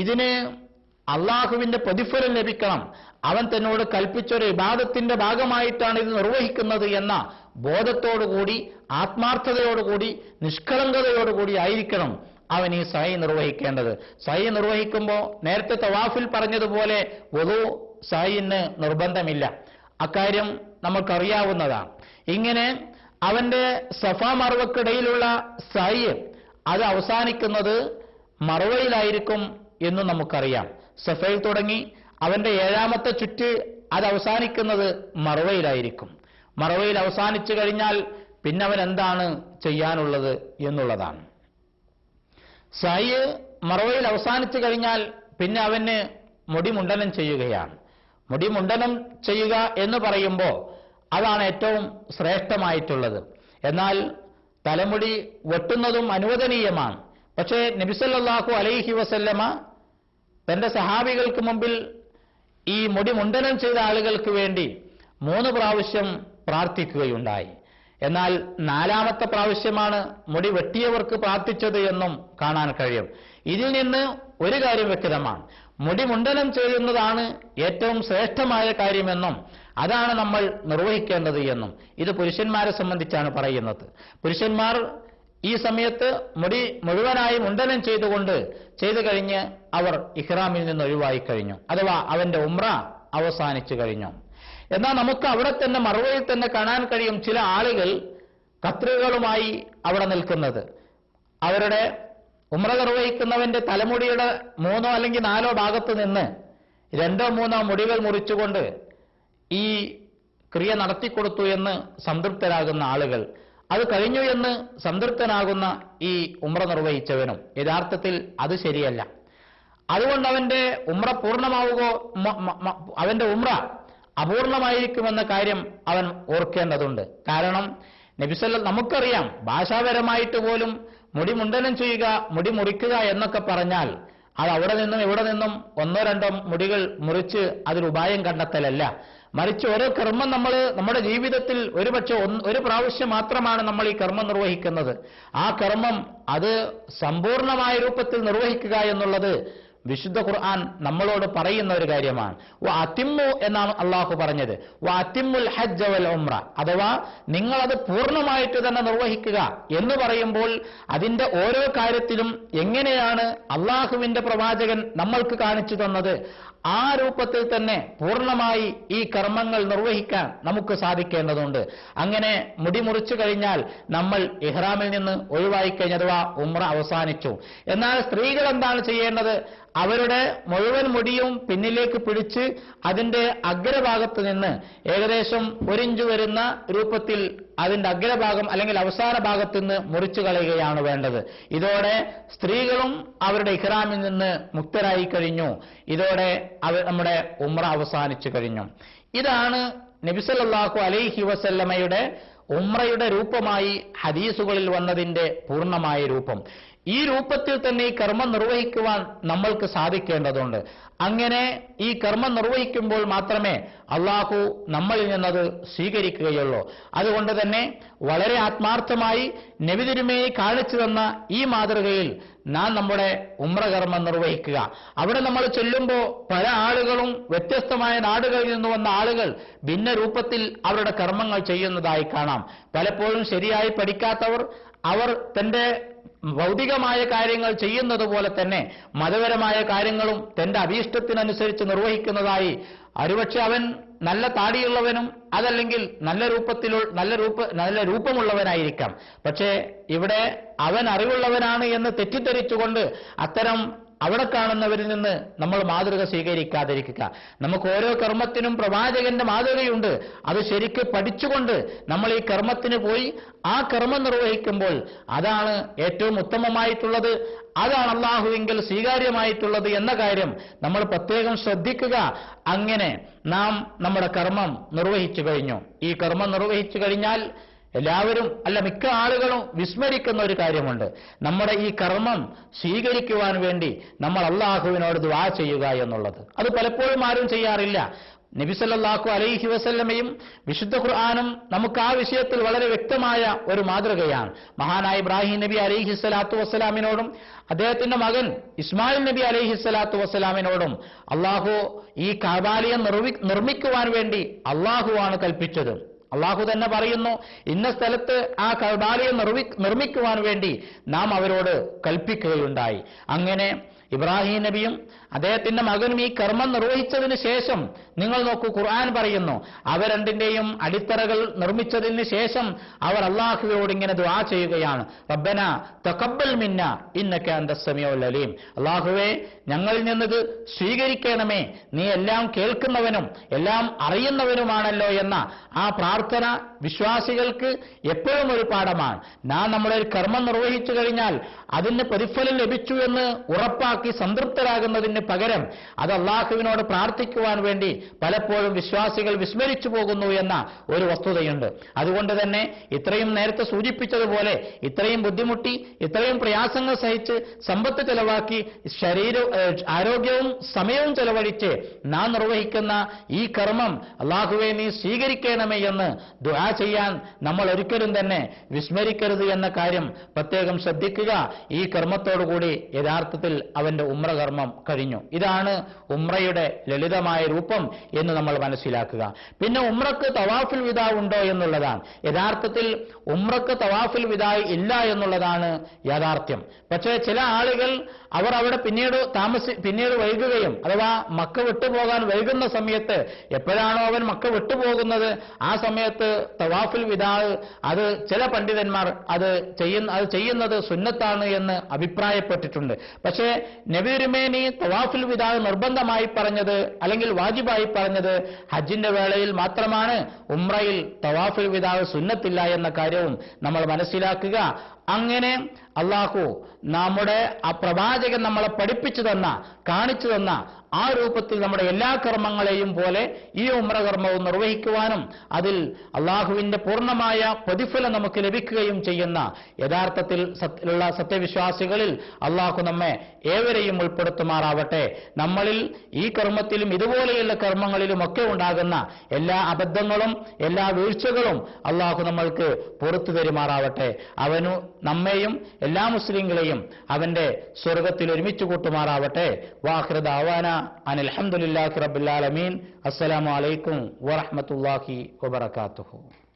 ഇതിന് അള്ളാഹുവിന്റെ പ്രതിഫലം ലഭിക്കണം. അവൻ തന്നോട് കൽപ്പിച്ചൊരു വിവാദത്തിന്റെ ഭാഗമായിട്ടാണ് ഇത് നിർവഹിക്കുന്നത് എന്ന ബോധത്തോടുകൂടി ആത്മാർത്ഥതയോടുകൂടി നിഷ്കളങ്കതയോടുകൂടി ആയിരിക്കണം അവൻ ഈ സഹി നിർവഹിക്കേണ്ടത്. സഹി നിർവഹിക്കുമ്പോൾ നേരത്തെ തവാഫിൽ പറഞ്ഞതുപോലെ വധു സഹിന് നിർബന്ധമില്ല. അക്കാര്യം നമുക്കറിയാവുന്നതാണ്. ഇങ്ങനെ അവന്റെ സഫ മറവക്കിടയിലുള്ള സഹി അത് അവസാനിക്കുന്നത് മറവയിലായിരിക്കും എന്ന് നമുക്കറിയാം. സഫയിൽ തുടങ്ങി. അവന്റെ ഏഴാമത്തെ ചുറ്റ് അത് അവസാനിക്കുന്നത് മറവയിലായിരിക്കും. മറവയിൽ അവസാനിച്ചു കഴിഞ്ഞാൽ പിന്നെ അവൻ എന്താണ് ചെയ്യാനുള്ളത് എന്നുള്ളതാണ്. സായി മറവയിൽ അവസാനിച്ചു കഴിഞ്ഞാൽ പിന്നെ അവന് മുടിമുണ്ടനം ചെയ്യുകയാണ്. മുടിമുണ്ടനം ചെയ്യുക എന്ന് പറയുമ്പോൾ അതാണ് ഏറ്റവും ശ്രേഷ്ഠമായിട്ടുള്ളത്. എന്നാൽ തലമുടി വെട്ടുന്നതും അനുവദനീയമാണ്. പക്ഷേ നബിസല്ലാഹു അലൈഹി വസല്ലമ തന്റെ സഹാബികൾക്ക് മുമ്പിൽ ഈ മുടി മുണ്ടനം ചെയ്ത ആളുകൾക്ക് വേണ്ടി മൂന്ന് പ്രാവശ്യം പ്രാർത്ഥിക്കുകയുണ്ടായി. എന്നാൽ നാലാമത്തെ പ്രാവശ്യമാണ് മുടി വെട്ടിയവർക്ക് പ്രാർത്ഥിച്ചത് എന്നും കാണാൻ കഴിയും. ഇതിൽ നിന്ന് ഒരു കാര്യം വ്യക്തമാണ്. മുടി മുണ്ടനം ചെയ്യുന്നതാണ് ഏറ്റവും ശ്രേഷ്ഠമായ കാര്യമെന്നും അതാണ് നമ്മൾ നിർവഹിക്കേണ്ടത് എന്നും. ഇത് പുരുഷന്മാരെ സംബന്ധിച്ചാണ് പറയുന്നത്. പുരുഷന്മാർ ഈ സമയത്ത് മുടി മുഴുവനായി മുണ്ടനം ചെയ്തുകൊണ്ട് ചെയ്തു കഴിഞ്ഞ് അവർ ഇഹ്റാമിൽ നിന്ന് ഒഴിവായി കഴിഞ്ഞു. അഥവാ അവന്റെ ഉമ്ര അവസാനിച്ചു കഴിഞ്ഞു. എന്നാൽ നമുക്ക് അവിടെ തന്നെ മറുപടിയിൽ തന്നെ കാണാൻ കഴിയും ചില ആളുകൾ കത്രികകളുമായി അവിടെ നിൽക്കുന്നത്. അവരുടെ ഉമ്ര നിർവഹിക്കുന്നവന്റെ തലമുടിയുടെ മൂന്നോ അല്ലെങ്കിൽ നാലോ ഭാഗത്ത് നിന്ന് രണ്ടോ മൂന്നോ മുടികൾ മുറിച്ചുകൊണ്ട് ഈ ക്രിയ നടത്തിക്കൊടുത്തു എന്ന് സംതൃപ്തരാകുന്ന ആളുകൾ അത് കഴിഞ്ഞു എന്ന് സംതൃപ്തനാകുന്ന ഈ ഉമ്ര നിർവഹിച്ചവനും യഥാർത്ഥത്തിൽ അത് ശരിയല്ല. അതുകൊണ്ട് അവന്റെ ഉമ്ര മ- അവന്റെ ഉമ്ര അപൂർണമായിരിക്കുമെന്ന കാര്യം അവൻ ഓർക്കേണ്ടതുണ്ട്. കാരണം നബിസല്ല നമുക്കറിയാം ഭാഷാപരമായിട്ട് പോലും മുടി മുണ്ടനം ചെയ്യുക മുടി മുറിക്കുക എന്നൊക്കെ പറഞ്ഞാൽ അത് അവിടെ നിന്നും ഇവിടെ നിന്നും ഒന്നോ രണ്ടോ മുടികൾ മുറിച്ച് അതിൽ ഉപായം കണ്ടെത്തലല്ല. മറിച്ച് ഓരോ കർമ്മം നമ്മൾ നമ്മുടെ ജീവിതത്തിൽ ഒരുപക്ഷെ ഒരു പ്രാവശ്യം മാത്രമാണ് നമ്മൾ ഈ കർമ്മം നിർവഹിക്കുന്നത്. ആ കർമ്മം അത് സമ്പൂർണമായ രൂപത്തിൽ നിർവഹിക്കുക എന്നുള്ളത് വിശുദ്ധ ഖുർആൻ നമ്മളോട് പറയുന്ന ഒരു കാര്യമാണ്. അതിമ്മു എന്നാണ് അള്ളാഹു പറഞ്ഞത്. വ ഹജ്ജ് വൽ ഉംറ. അഥവാ അത് പൂർണമായിട്ട് തന്നെ നിർവഹിക്കുക എന്ന് പറയുമ്പോൾ അതിന്റെ ഓരോ കാര്യത്തിലും എങ്ങനെയാണ് അള്ളാഹുവിന്റെ പ്രവാചകൻ നമ്മൾക്ക് കാണിച്ചു തന്നത്? ആ രൂപത്തിൽ തന്നെ പൂർണമായി ഈ കർമ്മങ്ങൾ നിർവഹിക്കാൻ നമുക്ക് സാധിക്കേണ്ടതുണ്ട്. അങ്ങനെ മുടി മുറിച്ചു കഴിഞ്ഞാൽ നമ്മൾ ഇഹ്റാമിൽ നിന്ന് ഒഴിവായി കഴിഞ്ഞ അഥവാ ഉമ്ര അവസാനിച്ചു. എന്നാൽ സ്ത്രീകൾ എന്താണ് ചെയ്യേണ്ടത്? അവരുടെ മുഴുവൻ മുടിയും പിന്നിലേക്ക് പിടിച്ച് അതിന്റെ അഗ്രഭാഗത്ത് നിന്ന് ഏകദേശം ഒരിഞ്ച് വരുന്ന രൂപത്തിൽ അതിന്റെ അഗ്രഭാഗം അല്ലെങ്കിൽ അവസാന ഭാഗത്ത് നിന്ന് മുറിച്ചു കളയുകയാണ് വേണ്ടത്. ഇതോടെ സ്ത്രീകളും അവരുടെ ഇഹ്റാമിൽ നിന്ന് മുക്തരായി കഴിഞ്ഞു. ഇതോടെ അവർ നമ്മുടെ ഉമ്ര അവസാനിച്ചു കഴിഞ്ഞു. ഇതാണ് നബിസല്ലാഹു അലൈഹി വസല്ലമയുടെ ഉമ്രയുടെ രൂപമായി ഹദീസുകളിൽ വന്നതിന്റെ പൂർണമായ രൂപം. ഈ രൂപത്തിൽ തന്നെ ഈ കർമ്മം നിർവഹിക്കുവാൻ നമ്മൾക്ക് സാധിക്കേണ്ടതുണ്ട്. അങ്ങനെ ഈ കർമ്മം നിർവഹിക്കുമ്പോൾ മാത്രമേ അള്ളാഹു നമ്മളിൽ നിന്നത് സ്വീകരിക്കുകയുള്ളൂ. അതുകൊണ്ട് തന്നെ വളരെ ആത്മാർത്ഥമായി നബിതിരുമയെ കാണിച്ചു തന്ന ഈ മാതൃകയിൽ നാം നമ്മുടെ ഉമ്രകർമ്മം നിർവഹിക്കുക. അവിടെ നമ്മൾ ചെല്ലുമ്പോൾ പല ആളുകളും വ്യത്യസ്തമായ നാടുകളിൽ നിന്ന് വന്ന ആളുകൾ ഭിന്ന രൂപത്തിൽ അവരുടെ കർമ്മങ്ങൾ ചെയ്യുന്നതായി കാണാം. പലപ്പോഴും ശരിയായി പഠിക്കാത്തവർ അവർ തന്റെ ഭൗതികമായ കാര്യങ്ങൾ ചെയ്യുന്നത് പോലെ തന്നെ മതപരമായ കാര്യങ്ങളും തന്റെ അഭീഷ്ടത്തിനനുസരിച്ച് നിർവഹിക്കുന്നതായി. ഒരുപക്ഷെ അവൻ നല്ല താടിയുള്ളവനും അതല്ലെങ്കിൽ നല്ല രൂപത്തിലുള്ള നല്ല രൂപ നല്ല രൂപമുള്ളവനായിരിക്കാം. പക്ഷേ ഇവിടെ അവൻ അറിവുള്ളവനാണ് എന്ന് തെറ്റിദ്ധരിച്ചുകൊണ്ട് അത്തരം അവിടെ കാണുന്നവരിൽ നിന്ന് നമ്മൾ മാതൃക സ്വീകരിക്കാതിരിക്കുക. നമുക്ക് ഓരോ കർമ്മത്തിനും പ്രവാചകന്റെ മാതൃകയുണ്ട്. അത് ശരിക്ക് പഠിച്ചുകൊണ്ട് നമ്മൾ ഈ കർമ്മത്തിന് പോയി ആ കർമ്മം നിർവഹിക്കുമ്പോൾ അതാണ് ഏറ്റവും ഉത്തമമായിട്ടുള്ളത്. അതാണ് അള്ളാഹുവിങ്കിൽ സ്വീകാര്യമായിട്ടുള്ളത് എന്ന കാര്യം നമ്മൾ പ്രത്യേകം ശ്രദ്ധിക്കുക. അങ്ങനെ നാം നമ്മുടെ കർമ്മം നിർവഹിച്ചു കഴിഞ്ഞു. ഈ കർമ്മം നിർവഹിച്ചു കഴിഞ്ഞാൽ എല്ലാവരും അല്ല മിക്ക ആളുകളും വിസ്മരിക്കുന്ന ഒരു കാര്യമുണ്ട്. നമ്മുടെ ഈ കർമ്മം സ്വീകരിക്കുവാൻ വേണ്ടി നമ്മൾ അള്ളാഹുവിനോട് ദ്വാ ചെയ്യുക എന്നുള്ളത്. അത് പലപ്പോഴും ആരും ചെയ്യാറില്ല. നബിസല്ലാഹു അലൈഹി വസല്ലമയും വിശുദ്ധ ഖുർആാനും നമുക്ക് ആ വിഷയത്തിൽ വളരെ വ്യക്തമായ ഒരു മാതൃകയാണ്. മഹാനായ ഇബ്രാഹിം നബി അലൈഹി സ്വലാത്തു വസ്സലാമിനോടും അദ്ദേഹത്തിന്റെ മകൻ ഇസ്മായിൽ നബി അലൈഹി സ്വലാത്തു വസ്സലാമിനോടും അള്ളാഹു ഈ കാബാലയം നിർമ്മിക്കുവാൻ വേണ്ടി അള്ളാഹുവാണ് കൽപ്പിച്ചത്. അള്ളാഹു തന്നെ പറയുന്നു ഇന്ന സ്ഥലത്ത് ആ കബാലയം നിർവി നിർമ്മിക്കുവാൻ വേണ്ടി നാം അവരോട് കൽപ്പിക്കുകയുണ്ടായി. അങ്ങനെ ഇബ്രാഹിം നബിയും അദ്ദേഹത്തിന്റെ മകനും ഈ കർമ്മം നിർവഹിച്ചതിന് ശേഷം നിങ്ങൾ നോക്കൂ ഖുർആൻ പറയുന്നു അവ രണ്ടിന്റെയും അടിത്തറകൾ നിർമ്മിച്ചതിന് ശേഷം അവർ അള്ളാഹുവിനോട് ഇങ്ങനെ ദുആ ചെയ്യുകയാണ്. റബ്ബന തഖബ്ബൽ മിന്ന ഇന്നൊക്കെ അന്ത സമീഉൽ അലീം. അള്ളാഹുവേ ഞങ്ങളിൽ നിന്നത് സ്വീകരിക്കണമേ. നീ എല്ലാം കേൾക്കുന്നവനും എല്ലാം അറിയുന്നവനുമാണല്ലോ എന്ന ആ പ്രാർത്ഥന വിശ്വാസികൾക്ക് എപ്പോഴും ഒരു പാഠമാണ്. നാം നമ്മുടെ ഒരു കർമ്മം നിർവഹിച്ചു കഴിഞ്ഞാൽ അതിന് പ്രതിഫലം ലഭിച്ചു എന്ന് ഉറപ്പാക്കി സംതൃപ്തരാകുന്നതിന് പകരം അത് അള്ളാഹുവിനോട് പ്രാർത്ഥിക്കുവാൻ വേണ്ടി പലപ്പോഴും വിശ്വാസികൾ വിസ്മരിച്ചു പോകുന്നു എന്ന ഒരു വസ്തുതയുണ്ട്. അതുകൊണ്ട് തന്നെ ഇത്രയും നേരത്തെ സൂചിപ്പിച്ചതുപോലെ ഇത്രയും ബുദ്ധിമുട്ടി ഇത്രയും പ്രയാസങ്ങൾ സഹിച്ച് സമ്പത്ത് ചെലവാക്കി ശരീര ആരോഗ്യവും സമയവും ചെലവഴിച്ച് നാം നിർവഹിക്കുന്ന ഈ കർമ്മം അള്ളാഹുവെ നീ സ്വീകരിക്കണമേ എന്ന് ദുആ ചെയ്യാൻ നമ്മൾ ഒരിക്കലും തന്നെ വിസ്മരിക്കരുത് എന്ന കാര്യം പ്രത്യേകം ശ്രദ്ധിക്കുക. ഈ കർമ്മത്തോടുകൂടി യഥാർത്ഥത്തിൽ അവന്റെ ഉമ്ര കർമ്മം കഴിഞ്ഞു. ഇതാണ് ഉമ്രയുടെ ലളിതമായ രൂപം എന്ന് നമ്മൾ മനസ്സിലാക്കുക. പിന്നെ ഉമ്രക്ക് തവാഫുൽ വിദാ ഉണ്ടോ എന്നുള്ളതാണ്. യഥാർത്ഥത്തിൽ ഉമ്രക്ക് തവാഫുൽ വിദായി ഇല്ല എന്നുള്ളതാണ് യാഥാർത്ഥ്യം. പക്ഷേ ചില ആളുകൾ അവർ അവിടെ പിന്നീട് താമസി പിന്നീട് വൈകുകയും അഥവാ മക്ക വിട്ടുപോകാൻ വൈകുന്ന സമയത്ത് എപ്പോഴാണോ അവൻ മക്ക വിട്ടുപോകുന്നത് ആ സമയത്ത് തവാഫുൽ വിദാഹ് അത് ചില പണ്ഡിതന്മാർ അത് ചെയ്യുന്ന അത് ചെയ്യുന്നത് സുന്നത്താണ് എന്ന് അഭിപ്രായപ്പെട്ടിട്ടുണ്ട്. പക്ഷേ നബിരുമേനി തവാഫുൽ വിദാഹ് നിർബന്ധമായി പറഞ്ഞത് അല്ലെങ്കിൽ വാജിബായി പറഞ്ഞത് ഹജ്ജിന്റെ വേളയിൽ മാത്രമാണ്. ഉംറയിൽ തവാഫുൽ വിദാഹ് സുന്നത്തില്ല എന്ന കാര്യവും നമ്മൾ മനസ്സിലാക്കുക. അങ്ങനെ അള്ളാഹു നമ്മുടെ ആ പ്രവാചകൻ നമ്മളെ പഠിപ്പിച്ചു തന്ന കാണിച്ചു തന്ന ആ രൂപത്തിൽ നമ്മുടെ എല്ലാ കർമ്മങ്ങളെയും പോലെ ഈ ഉമ്രകർമ്മവും നിർവഹിക്കുവാനും അതിൽ അള്ളാഹുവിന്റെ പൂർണമായ പ്രതിഫലം നമുക്ക് ലഭിക്കുകയും ചെയ്യുന്ന യഥാർത്ഥത്തിൽ ഉള്ള സത്യവിശ്വാസികളിൽ അള്ളാഹു നമ്മെ ഏവരെയും ഉൾപ്പെടുത്തുമാറാവട്ടെ. നമ്മളിൽ ഈ കർമ്മത്തിലും ഇതുപോലെയുള്ള കർമ്മങ്ങളിലും ഒക്കെ ഉണ്ടാകുന്ന എല്ലാ അബദ്ധങ്ങളും എല്ലാ വീഴ്ചകളും അള്ളാഹു നമ്മൾക്ക് പുറത്തു തരുമാറാവട്ടെ. അവനു നമ്മെയും എല്ലാ മുസ്ലിങ്ങളെയും അവന്റെ സ്വർഗത്തിൽ ഒരുമിച്ച് കൂട്ടുമാറാവട്ടെ. വാഹൃദ ആവാന അനിൽഹമുല്ലാഹി റബുല്ലാലമീൻ അസ്സലാമു അലൈക്കും വറഹ്മത്തുള്ളാഹി വബറകാതുഹു.